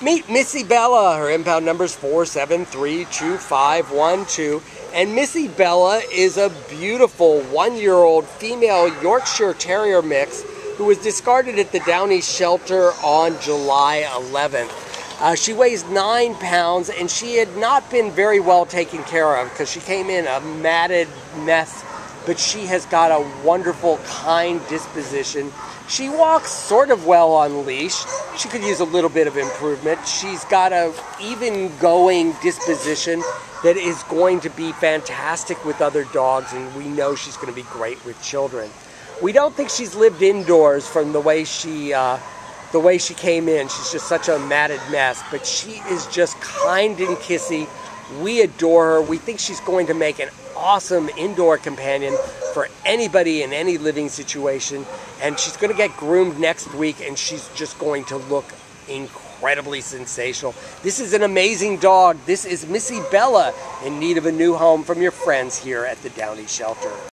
Meet Missy Bella. Her impound number is 4732512. And Missy Bella is a beautiful one year old female Yorkshire Terrier mix who was discarded at the Downey shelter on July 11th. Uh, she weighs nine pounds and she had not been very well taken care of because she came in a matted mess, but she has got a wonderful, kind disposition. She walks sort of well on leash. She could use a little bit of improvement. She's got a even going disposition that is going to be fantastic with other dogs and we know she's going to be great with children. We don't think she's lived indoors from the way she uh, the way she came in. She's just such a matted mess, but she is just kind and kissy. We adore her. We think she's going to make an awesome indoor companion for anybody in any living situation. And she's going to get groomed next week, and she's just going to look incredibly sensational. This is an amazing dog. This is Missy Bella in need of a new home from your friends here at the Downey Shelter.